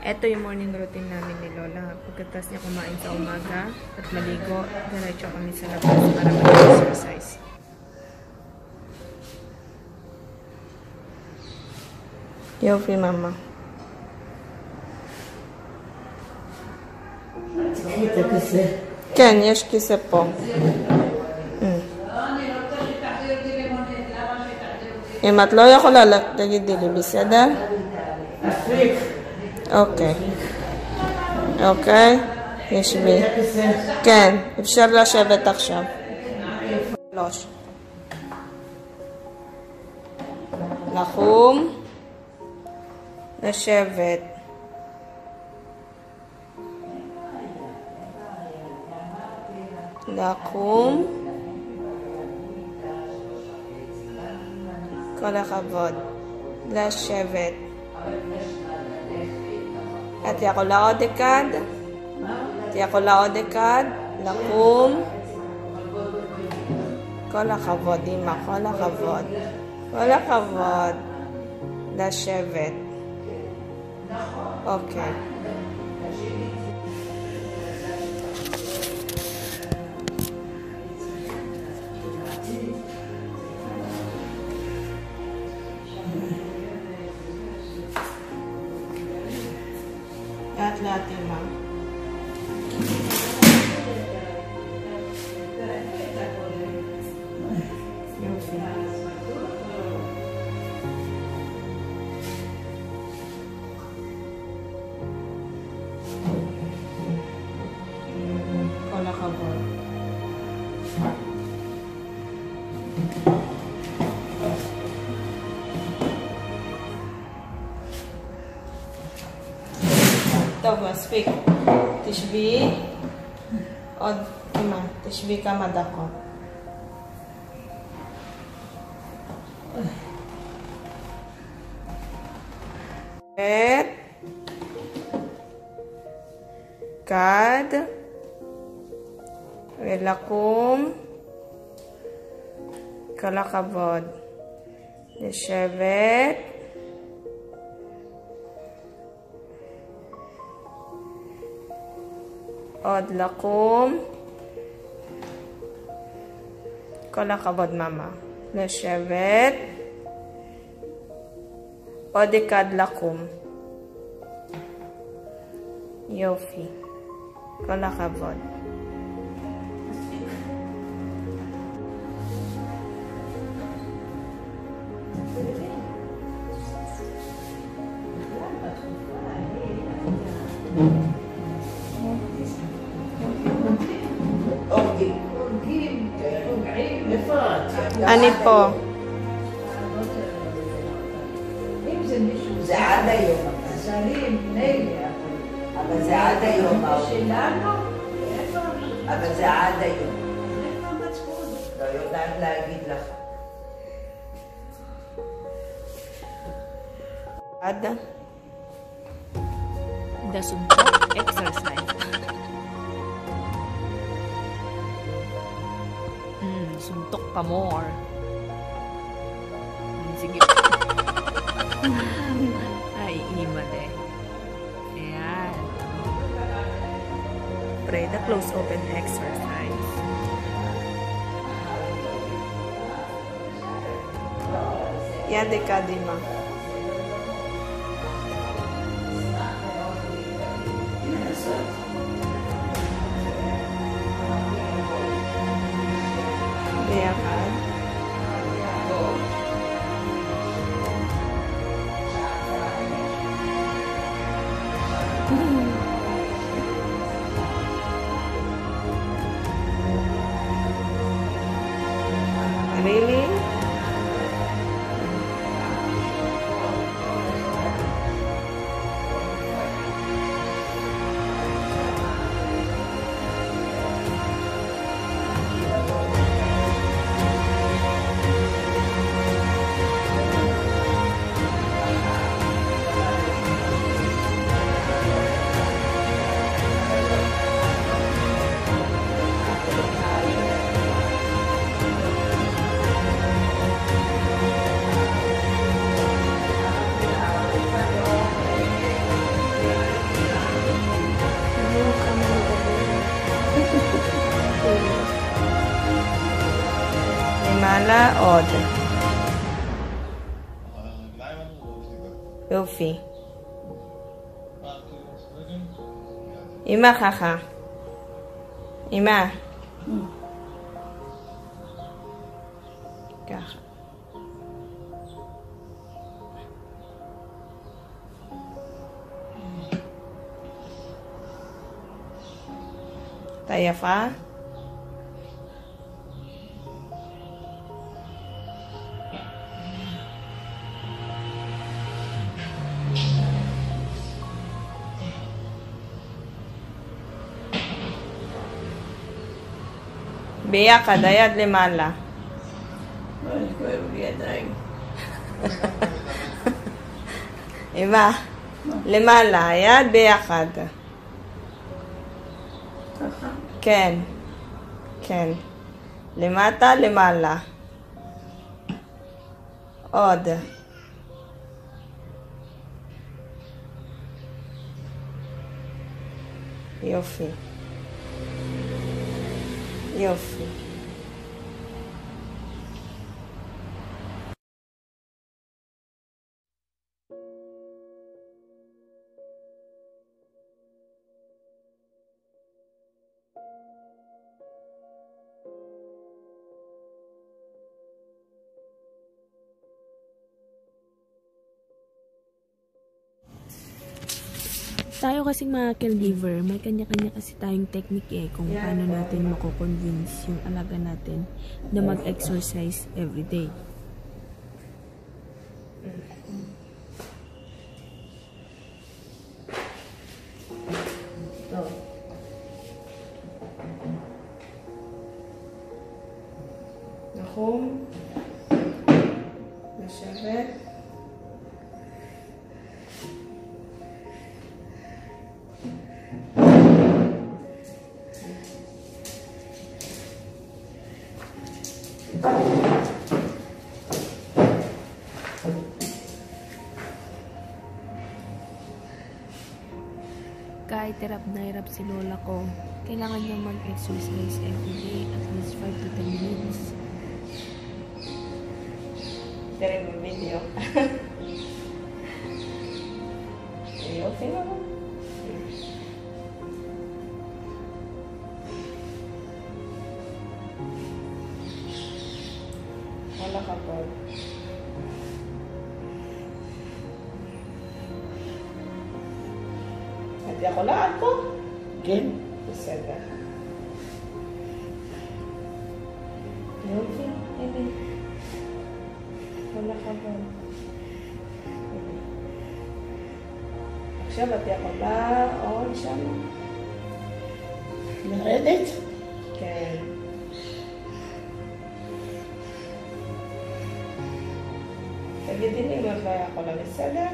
Ito yung morning routine namin ni Lola. Pagkatas niya kumain sa umaga at maligo, diretso kami sa labas para mag-exercise. Yo, free mama. كان يشكي سبو إما تلو يخلا لك تجد لي بسدر אוקיי. אוקיי. יש ישבי. כן, אפשר לשבת עכשיו. שלוש. לחום. לשבת. לקום. כל הכבוד. לשבת. את יכולה עוד אחד? את יכולה עוד אחד? לקום. כל הכבוד, אמא, כל הכבוד. כל הכבוד. לשבת. אוקיי. טוב, מספיק. תשבי עוד, אמא, תשבי כמה דקות. כד ולקום כל הכבוד. לשבת עוד לקום. כל הכבוד, מאמה. לשבת. עוד אחד לקום. יופי. כל הכבוד. את? אני פה. אם זה מישהו זה עד היום. זרים, מילא, אבל זה עד היום. אבל שלנו, איפה אבל זה עד היום. איפה המצפון? לא יודעת להגיד לך. עד. The suntok exercise. Mm, suntok ka more. Sige. Ay, imale. Ayan. Pray the close open exercise. Yan de kadima. Biarkan. Really? יופי. אמא ככה. אמא. ככה. אתה יפה? ביחד, היד למעלה. אמא, למעלה, היד ביחד. כן, כן. למטה, למעלה. עוד. יופי. Eu fui. Tayo kasing mga caregiver, may kanya-kanya kasi tayong technique eh kung paano natin mako-convince yung alaga natin na mag-exercise every Kahit hirap na hirap si lola ko, kailangan niya mag-exercise every at least 5 to 10 minutes. Dari mo video. Hindi ako lahat po. כן? בסדר. יופי, הנה. כל הכבוד. עכשיו את יכולה עוד שם? לרדת? כן. תגידי לי אם את לא יכולה, בסדר?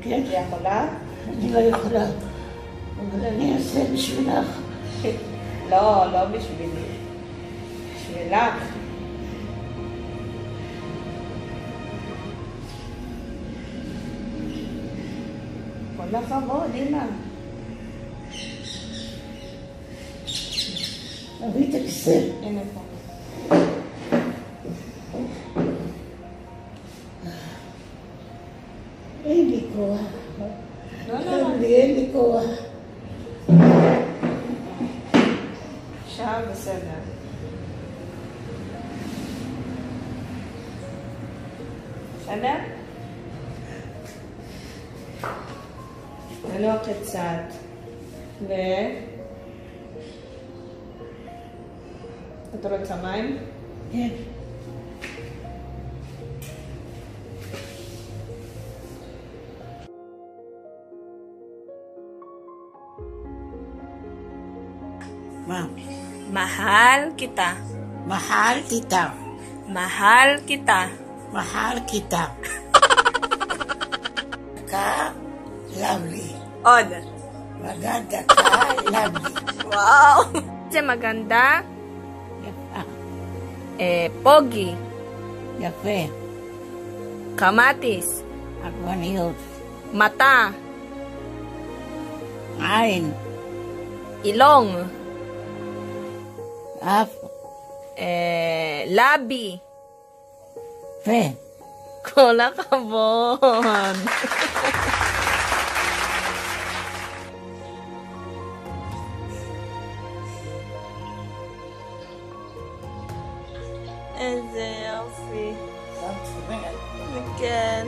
כן. את יכולה? אני לא יכולה. אבל אני אעשה בשבילך. לא, לא בשבילי. בשבילך. כל הכבוד, אמא. תביא את הכיסא. הנה פה. תנוח קצת. ו... את רוצה מים? כן. מה? mahal kita. מחל כיתה. mahal kita. מחל כיתה. ka lovely. On. Maganda ka lovely. Wow! Kasi maganda. Yapa. Eh, pogi. Yape. Kamatis. Agwaniyot. Mata. Ain. Ilong. Af. Eh, labi. Fe. כל הכבוד. איזה יופי. כן.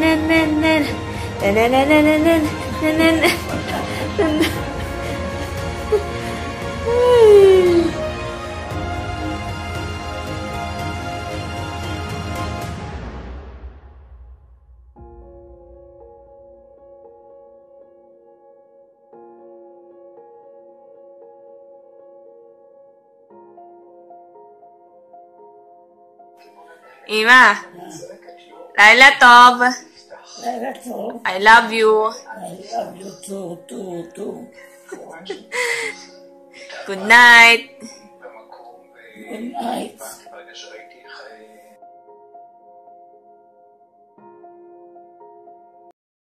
na na na na 来来来来来来来来来来！姨妈，来了，到不？I love you. I love you too, too, too. Good night. Good night.